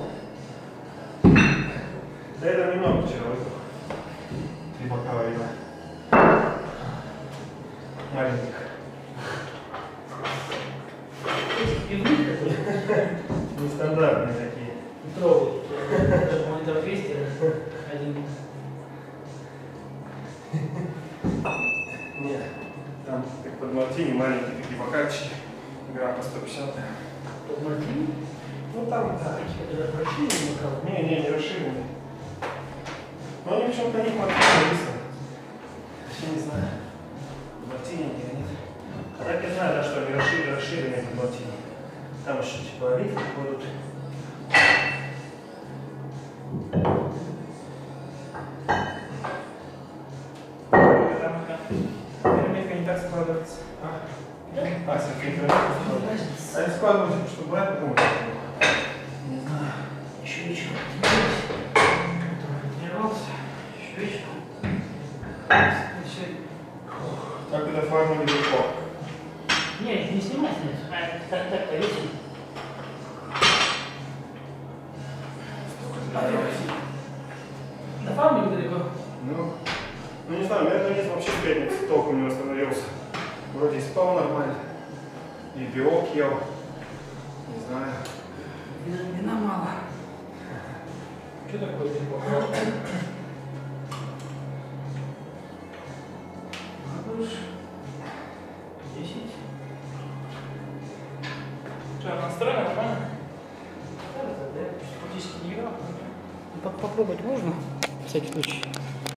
Speaker 2: Кажется, да.
Speaker 1: Практически